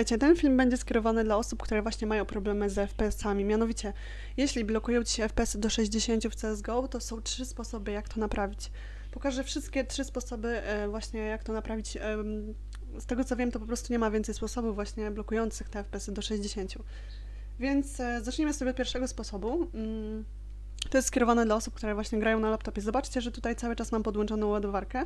Wiecie, ten film będzie skierowany dla osób, które właśnie mają problemy z FPS-ami. Mianowicie, jeśli blokują ci się FPS do 60 w CSGO, to są trzy sposoby, jak to naprawić. Pokażę wszystkie trzy sposoby e, właśnie, jak to naprawić. Z tego co wiem, to po prostu nie ma więcej sposobów właśnie blokujących te FPS-y do 60. Więc e, zacznijmy sobie od pierwszego sposobu. Mm, To jest skierowane dla osób, które właśnie grają na laptopie. Zobaczcie, że tutaj cały czas mam podłączoną ładowarkę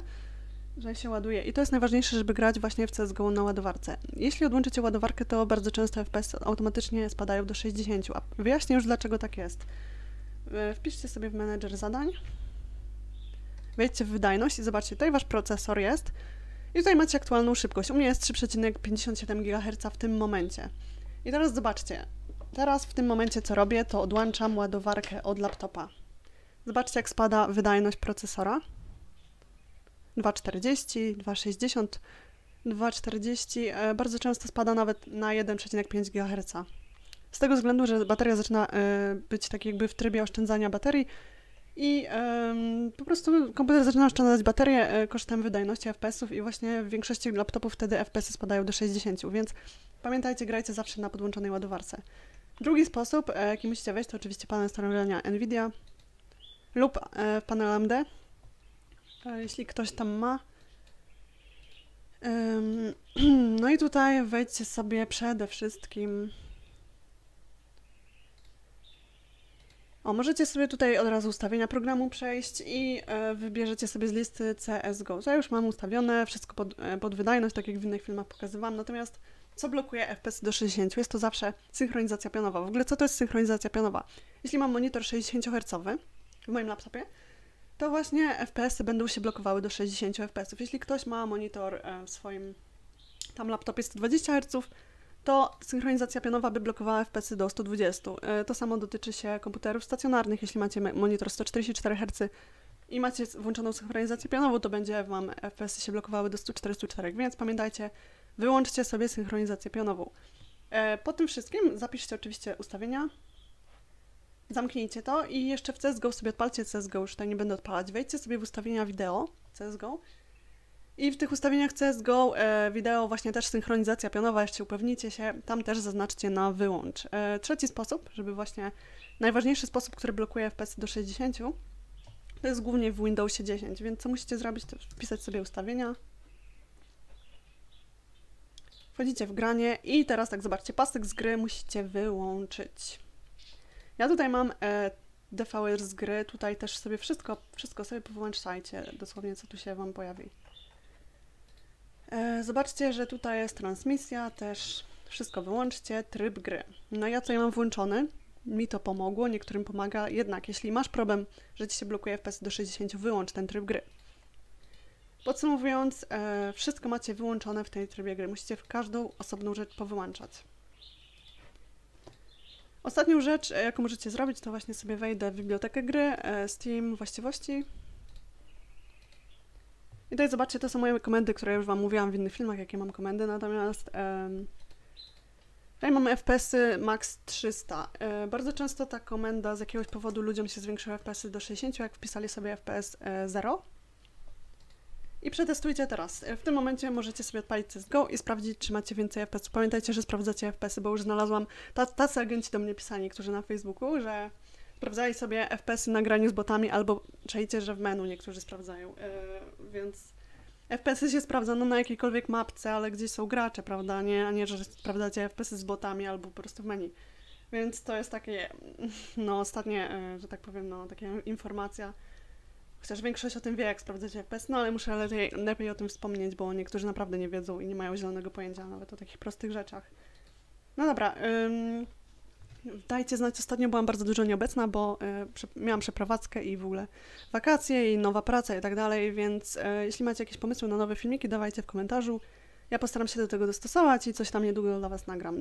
że się ładuje. I to jest najważniejsze, żeby grać właśnie w CSGO na ładowarce. Jeśli odłączycie ładowarkę, to bardzo często FPS automatycznie spadają do 60. A wyjaśnię już, dlaczego tak jest. E, Wpiszcie sobie w menedżer zadań. Wejdźcie w wydajność i zobaczcie, tutaj wasz procesor jest. I tutaj macie aktualną szybkość. U mnie jest 3,57 GHz w tym momencie. I teraz zobaczcie. Teraz w tym momencie co robię, to odłączam ładowarkę od laptopa. Zobaczcie, jak spada wydajność procesora. 2,40, 2,60, 2,40. e, Bardzo często spada nawet na 1,5 GHz. Z tego względu, że bateria zaczyna e, być tak jakby w trybie oszczędzania baterii i po prostu komputer zaczyna oszczędzać baterię e, kosztem wydajności FPS-ów i właśnie w większości laptopów wtedy FPS-y spadają do 60, więc pamiętajcie, grajcie zawsze na podłączonej ładowarce. Drugi sposób, e, jaki musicie wejść, to oczywiście panel sterowania NVIDIA lub panel AMD. Jeśli ktoś tam ma. No i tutaj wejdźcie sobie przede wszystkim. O, możecie sobie tutaj od razu ustawienia programu przejść i e, wybierzecie sobie z listy CSGO. Ja już mam ustawione, wszystko pod, e, pod wydajność, tak jak w innych filmach pokazywałam. Natomiast co blokuje FPS do 60? Jest to zawsze synchronizacja pionowa. W ogóle co to jest synchronizacja pionowa? Jeśli mam monitor 60 Hz w moim laptopie, to właśnie FPS-y będą się blokowały do 60 FPS. Jeśli ktoś ma monitor e, w swoim tam laptopie 120 Hz, to synchronizacja pionowa by blokowała FPS-y do 120. E, To samo dotyczy się komputerów stacjonarnych. Jeśli macie monitor 144 Hz i macie włączoną synchronizację pionową, to będzie Wam FPS-y się blokowały do 144, więc pamiętajcie, wyłączcie sobie synchronizację pionową. E, Po tym wszystkim zapiszcie oczywiście ustawienia, Zamknijcie to i jeszcze w CSGO sobie odpalcie CSGO, już tutaj nie będę odpalać. Wejdźcie sobie w ustawienia wideo CSGO i w tych ustawieniach CSGO e, wideo właśnie też synchronizacja pionowa, jeszcze upewnijcie się, tam też zaznaczcie na wyłącz. E, trzeci sposób, żeby właśnie najważniejszy sposób, który blokuje FPS do 60, to jest głównie w Windowsie 10, więc co musicie zrobić, to wpisać sobie ustawienia. Wchodzicie w granie i teraz tak zobaczcie, pasek z gry musicie wyłączyć. Ja tutaj mam e, DVR z gry, tutaj też sobie wszystko, wszystko sobie powyłączajcie, dosłownie co tu się Wam pojawi. E, zobaczcie, że tutaj jest transmisja, też wszystko wyłączcie, tryb gry. No ja tutaj mam włączony, mi to pomogło, niektórym pomaga, jednak jeśli masz problem, że Ci się blokuje FPS do 60, wyłącz ten tryb gry. Podsumowując, e, wszystko macie wyłączone w tej trybie gry, musicie każdą osobną rzecz powyłączać. Ostatnią rzecz, e, jaką możecie zrobić, to właśnie sobie wejdę w bibliotekę gry, e, Steam, właściwości. I tutaj zobaczcie, to są moje komendy, które już Wam mówiłam w innych filmach, jakie mam komendy, natomiast tutaj mamy FPS-y max 300. E, bardzo często ta komenda z jakiegoś powodu ludziom się zwiększyły FPS-y do 60, jak wpisali sobie FPS e, 0. I przetestujcie teraz. W tym momencie możecie sobie odpalić CSGO i sprawdzić, czy macie więcej FPS. Pamiętajcie, że sprawdzacie FPS-y, bo już znalazłam, ta- tacy agenci do mnie pisali, niektórzy na Facebooku, że sprawdzali sobie FPS-y na graniu z botami, albo czajcie, że w menu niektórzy sprawdzają. Yy, więc FPS-y się sprawdza no, na jakiejkolwiek mapce, ale gdzieś są gracze, prawda? Nie, a nie, że sprawdzacie FPS-y z botami albo po prostu w menu. Więc to jest takie, no ostatnie, e, że tak powiem, no taka informacja. Chociaż większość o tym wie, jak sprawdzać FPS, no ale muszę lepiej, lepiej o tym wspomnieć, bo niektórzy naprawdę nie wiedzą i nie mają zielonego pojęcia nawet o takich prostych rzeczach. No dobra, ym, dajcie znać, ostatnio byłam bardzo dużo nieobecna, bo y, miałam przeprowadzkę i w ogóle wakacje i nowa praca i tak dalej, więc y, jeśli macie jakieś pomysły na nowe filmiki, dawajcie w komentarzu. Ja postaram się do tego dostosować i coś tam niedługo dla Was nagram.